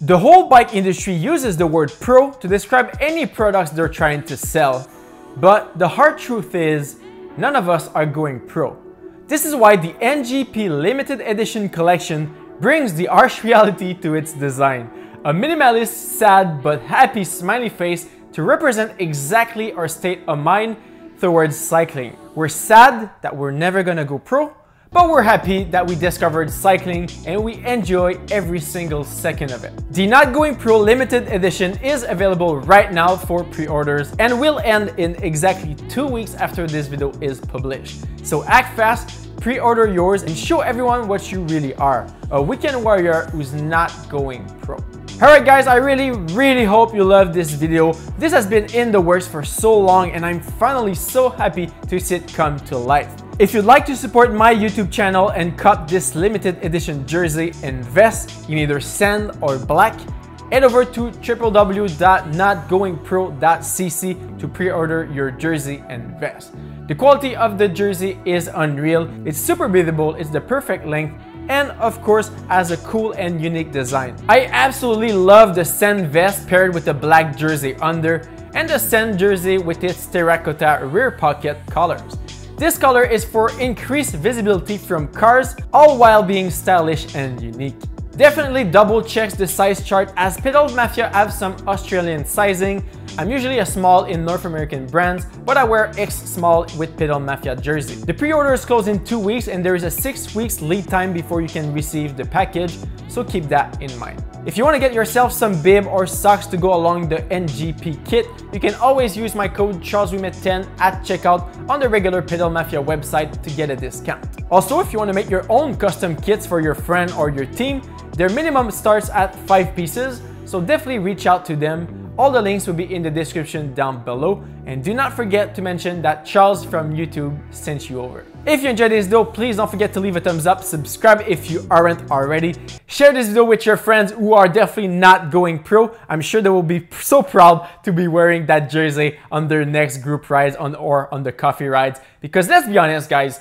The whole bike industry uses the word pro to describe any products they're trying to sell. But the hard truth is, none of us are going pro. This is why the NGP limited edition collection brings the harsh reality to its design. A minimalist, sad but happy smiley face to represent exactly our state of mind towards cycling. We're sad that we're never gonna go pro, but we're happy that we discovered cycling and we enjoy every single second of it. The Not Going Pro limited edition is available right now for pre-orders and will end in exactly two weeks after this video is published. So act fast, pre-order yours and show everyone what you really are, a weekend warrior who's not going pro. Alright guys, I really, really hope you loved this video. This has been in the works for so long and I'm finally so happy to see it come to life. If you'd like to support my YouTube channel and cut this limited edition jersey and vest in either sand or black, head over to www.notgoingpro.cc to pre-order your jersey and vest. The quality of the jersey is unreal, it's super breathable, it's the perfect length, and of course has a cool and unique design. I absolutely love the sand vest paired with the black jersey under and the sand jersey with its terracotta rear pocket colors. This color is for increased visibility from cars, all while being stylish and unique. Definitely double checks the size chart as Pedal Mafia have some Australian sizing. I'm usually a small in North American brands, but I wear X small with Pedal Mafia jersey. The pre-orders close in two weeks and there is a six weeks lead time before you can receive the package, so keep that in mind. If you want to get yourself some bib or socks to go along the NGP kit, you can always use my code CharlesOuimet10 at checkout on the regular Pedal Mafia website to get a discount. Also, if you want to make your own custom kits for your friend or your team, their minimum starts at 5 pieces, so definitely reach out to them. All the links will be in the description down below. And do not forget to mention that Charles from YouTube sent you over. If you enjoyed this video, please don't forget to leave a thumbs up, subscribe if you aren't already. Share this video with your friends who are definitely not going pro. I'm sure they will be so proud to be wearing that jersey on their next group rides on or on the coffee rides. Because let's be honest, guys,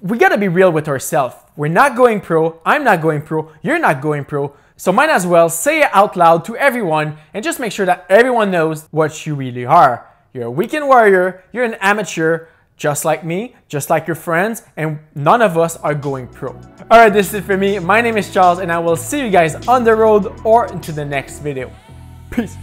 we gotta be real with ourselves. We're not going pro, I'm not going pro, you're not going pro. So might as well say it out loud to everyone and just make sure that everyone knows what you really are. You're a weekend warrior, you're an amateur, just like me, just like your friends, and none of us are going pro. Alright, this is it for me. My name is Charles and I will see you guys on the road or into the next video. Peace.